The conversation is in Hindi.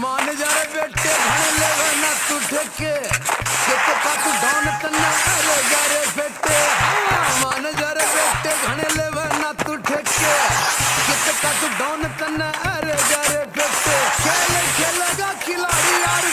मान जा रे बेटे भण लेवे ना तू ठेके। के तो का तू डॉन तन्ना अरे जा रे बेटे। मान जा रे बेटे भण लेवे ना तू ठेके। के तो का तू डॉन तन्ना अरे जा रे बेटे। खेल खेलेगा खिलाड़ी यार